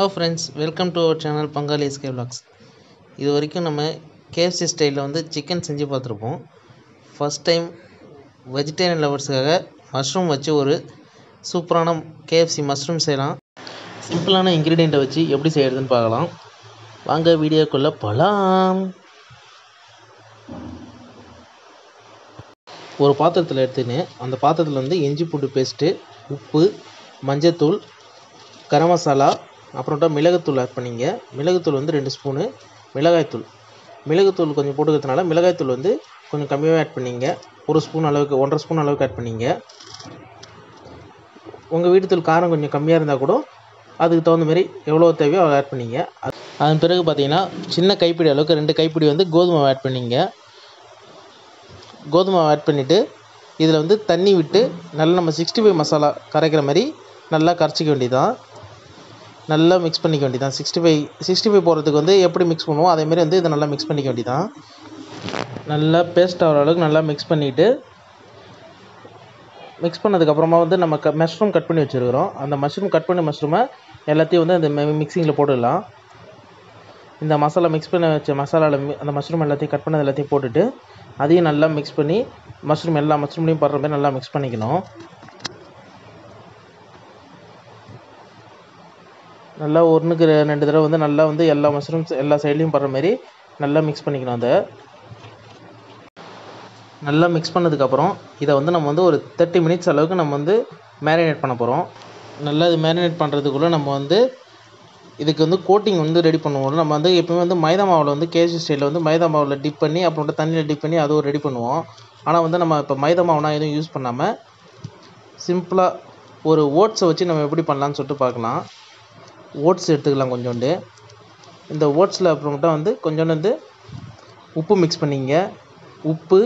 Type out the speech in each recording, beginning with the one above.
Hello friends welcome to our channel Pangali SK vlogs இது வரைக்கும் நம்ம கேஎஃப்சி ஸ்டைலில் வந்து சிக்கன் செஞ்சு பார்த்துருப்போம். ஃபஸ்ட் டைம் வெஜிடேரியன் லவர்ஸுக்காக மஷ்ரூம் வச்சு ஒரு சூப்பரான கேஎஃப்சி மஷ்ரூம் செய்யலாம். சிம்பிளான இன்க்ரீடியண்ட்டை வச்சு எப்படி செய்கிறதுன்னு பார்க்கலாம். வாங்க வீடியோக்குள்ளே போகலாம் ஒரு பாத்திரத்தில் எடுத்துன்னு அந்த பாத்திரத்தில் வந்து இஞ்சி பூண்டு பேஸ்ட்டு உப்பு மஞ்சத்தூள் கரம் மசாலா அப்புறமேட்டா மிளகுத்தூள் ஆட் பண்ணிங்க. மிளகுத்தூள் வந்து ரெண்டு ஸ்பூனு மிளகாய்த்தூள். மிளகுத்தூள் கொஞ்சம் போட்டுக்கிறதுனால மிளகாய்த்தூள் வந்து கொஞ்சம் கம்மியாகவே ஆட் பண்ணிங்க. ஒரு ஸ்பூன் அளவுக்கு ஒன்றரை ஸ்பூன் அளவுக்கு ஆட் பண்ணிங்க. உங்கள் வீட்டுத்தூள் காரம் கொஞ்சம் கம்மியாக இருந்தால் கூட அதுக்கு தகுந்த மாதிரி எவ்வளோ தேவையோ அதை ஆட் பண்ணிங்க. அதன் பிறகு பார்த்தீங்கன்னா சின்ன கைப்பிடி அளவுக்கு ரெண்டு கைப்பிடி வந்து கோதுமை ஆட் பண்ணிங்க. கோதுமை ஆட் பண்ணிவிட்டு இதில் வந்து தண்ணி விட்டு நல்லா நம்ம சிக்ஸ்டி ஃபைவ் மசாலா கரைக்கிற மாதிரி நல்லா கரைச்சிக்க வேண்டியதான் நல்லா மிக்ஸ் பண்ணிக்க வேண்டியதான் சிக்ஸ்டி ஃபைவ் சிக்ஸ்டி ஃபைவ் போடுறதுக்கு வந்து எப்படி மிக்ஸ் பண்ணுவோம் அதேமாரி வந்து இதை நல்லா மிக்ஸ் பண்ணிக்க வேண்டியதான் நல்லா பேஸ்ட் ஆகிற அளவுக்கு நல்லா மிக்ஸ் பண்ணிவிட்டு மிக்ஸ் பண்ணதுக்கப்புறமா வந்து நம்ம க மஷ்ரூம் கட் பண்ணி வச்சுருக்கிறோம். அந்த மஷ்ரூம் கட் பண்ணி மஷ்ரூமை எல்லாத்தையும் வந்து அந்த மிக்சிங்கில் போட்டுடலாம். இந்த மசாலா மிக்ஸ் பண்ண வச்ச மசாலாவில் அந்த மஷ்ரூம் எல்லாத்தையும் கட் பண்ணது எல்லாத்தையும் போட்டுட்டு அதையும் நல்லா மிக்ஸ் பண்ணி மஷ்ரூம் எல்லா மஷ்ரூம்லேயும் படுற மாதிரி நல்லா மிக்ஸ் பண்ணிக்கணும். நல்லா ஒன்றுக்கு ரெண்டு தடவை வந்து நல்லா வந்து எல்லா மஷ்ரூம்ஸ் எல்லா சைட்லேயும் படுற மாதிரி நல்லா மிக்ஸ் பண்ணிக்கணும் அதை. நல்லா மிக்ஸ் பண்ணதுக்கப்புறம் இதை வந்து நம்ம வந்து ஒரு தேர்ட்டி மினிட்ஸ் அளவுக்கு நம்ம வந்து மேரினேட் பண்ண போகிறோம் நல்லா இது மேரினேட் பண்ணுறதுக்குள்ளே நம்ம வந்து இதுக்கு வந்து கோட்டிங் வந்து ரெடி பண்ணுவோம் நம்ம வந்து எப்பவுமே வந்து மைதா மாவில் வந்து கேஜி ஸ்டைலில் வந்து மைதா மாவில் டிப் பண்ணி அப்புறம் தண்ணியில் டிப் பண்ணி அதுவும் ரெடி பண்ணுவோம். ஆனால் வந்து நம்ம இப்போ மைதா மாவுனா எதுவும் யூஸ் பண்ணாமல் சிம்பிளாக ஒரு ஓட்ஸை வச்சு நம்ம எப்படி பண்ணலான்னு சொல்லிட்டு பார்க்கலாம். ஓட்ஸ் எடுத்துக்கலாம் கொஞ்சோண்டு. இந்த ஓட்ஸில் அப்புறமேட்டா வந்து கொஞ்சோண்டு வந்து உப்பு மிக்ஸ் பண்ணிங்க. உப்பு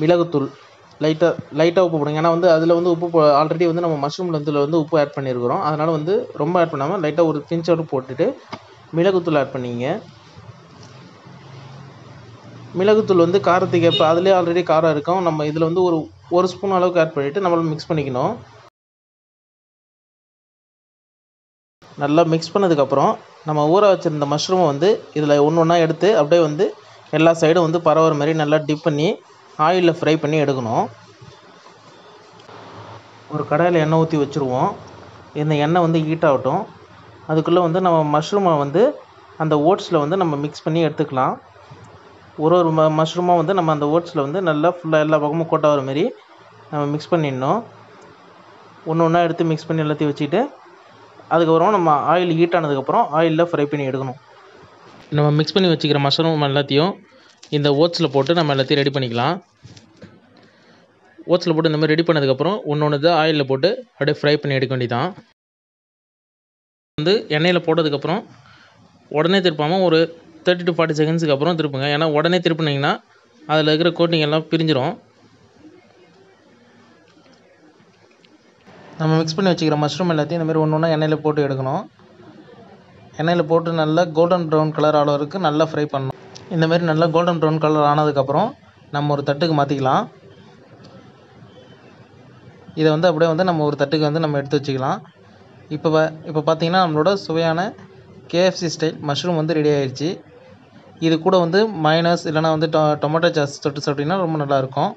மிளகுத்தூள். லைட்டாக லைட்டாக உப்பு போடுங்க. ஏன்னா வந்து அதில் வந்து உப்பு ஆல்ரெடி வந்து நம்ம மஷ்ரூமில் வந்து வந்து உப்பு ஆட் பண்ணியிருக்கிறோம் அதனால் வந்து ரொம்ப ஆட் பண்ணாமல் லைட்டாக ஒரு பிஞ்சோடு போட்டுட்டு மிளகுத்தூள் ஆட் பண்ணிங்க. மிளகுத்தூள் வந்து காரத்துக்கு ஏற்ப அதிலே ஆல்ரெடி காரம் இருக்கும். நம்ம இதில் வந்து ஒரு ஒரு ஸ்பூன் அளவுக்கு ஆட் பண்ணிவிட்டு நம்மளும் மிக்ஸ் பண்ணிக்கணும். நல்லா மிக்ஸ் பண்ணதுக்கப்புறம் நம்ம ஊற வச்சுருந்த மஷ்ரூமை வந்து இதில் ஒன்று ஒன்றா எடுத்து அப்படியே வந்து எல்லா சைடும் வந்து பரவுற மாதிரி நல்லா டிப் பண்ணி ஆயிலில் ஃப்ரை பண்ணி எடுக்கணும். ஒரு கடாயில் எண்ணெய் ஊற்றி வச்சுருவோம். இந்த எண்ணெய் வந்து ஹீட் ஆகட்டும். அதுக்குள்ளே வந்து நம்ம மஷ்ரூமை வந்து அந்த ஓட்ஸில் வந்து நம்ம மிக்ஸ் பண்ணி எடுத்துக்கலாம். ஒரு ஒரு ம மஷ்ரூமாக வந்து நம்ம அந்த ஓட்ஸில் வந்து நல்லா ஃபுல்லாக எல்லா பக்கமும் கோட்டாகிற மாதிரி நம்ம மிக்ஸ் பண்ணிடணும். ஒன்று ஒன்றா எடுத்து மிக்ஸ் பண்ணி எல்லாத்தையும் வச்சுக்கிட்டு அதுக்கப்புறம் நம்ம ஆயில் ஹீட் ஆனதுக்கப்புறம் ஆயிலில் ஃப்ரை பண்ணி எடுக்கணும். நம்ம மிக்ஸ் பண்ணி வச்சுக்கிற மஷ்ரூம் எல்லாத்தையும் இந்த ஓட்ஸில் போட்டு நம்ம எல்லாத்தையும் ரெடி பண்ணிக்கலாம். ஓட்ஸில் போட்டு இந்த மாதிரி ரெடி பண்ணதுக்கப்புறம் ஒன்று ஒன்று தான் ஆயிலில் போட்டு அப்படியே ஃப்ரை பண்ணி எடுக்க வேண்டியதான் வந்து எண்ணெயில் போட்டதுக்கப்புறம் உடனே திருப்பாமல் ஒரு தேர்ட்டி டு ஃபார்ட்டி செகண்ட்ஸுக்கு அப்புறம் திருப்புங்க. ஏன்னா உடனே திருப்பினீங்கன்னா அதில் இருக்கிற கோட்டிங் எல்லாம் பிரிஞ்சிடும் நம்ம மிக்ஸ் பண்ணி வச்சுக்கிற மஷ்ரூம் எல்லாத்தையும் இந்த மாதிரி ஒன்று ஒன்றா எண்ணெயில் போட்டு எடுக்கணும். எண்ணெயில் போட்டு நல்லா கோல்டன் ப்ரௌன் கலர் ஆகிற வரைக்கும் நல்லா ஃப்ரை பண்ணணும். இந்த மாதிரி நல்லா கோல்டன் ப்ரௌன் கலர் ஆனதுக்கப்புறம் நம்ம ஒரு தட்டுக்கு மாற்றிக்கலாம் இதை வந்து அப்படியே வந்து நம்ம ஒரு தட்டுக்கு வந்து நம்ம எடுத்து வச்சுக்கலாம். இப்போ இப்போ பார்த்தீங்கன்னா நம்மளோட சுவையான கேஎஃப்சி ஸ்டைல் மஷ்ரூம் வந்து ரெடி ஆயிடுச்சு இது கூட வந்து மைனஸ் இல்லைனா வந்து டொ டொமேட்டோ சாஸ் தொட்டு சாப்பிட்டிங்கன்னா ரொம்ப நல்லாயிருக்கும்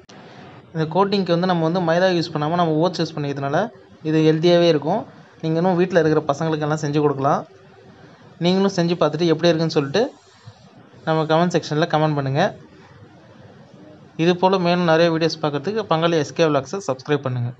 இந்த கோட்டிங்க்கு வந்து நம்ம வந்து மைதா யூஸ் பண்ணாமல் நம்ம ஓட்ஸ் யூஸ் பண்ணிக்கிறதுனால இது ஹெல்த்தியாகவே இருக்கும். நீங்களும் வீட்டில் இருக்கிற பசங்களுக்கெல்லாம் செஞ்சு கொடுக்கலாம். நீங்களும் செஞ்சு பார்த்துட்டு எப்படி இருக்குன்னு சொல்லிட்டு நம்ம கமெண்ட் செக்ஷனில் கமெண்ட் பண்ணுங்கள் இது போல் மேலும் நிறைய வீடியோஸ் பார்க்குறதுக்கு பங்காளி எஸ்கே விலாக்ஸை சப்ஸ்கிரைப் பண்ணுங்கள்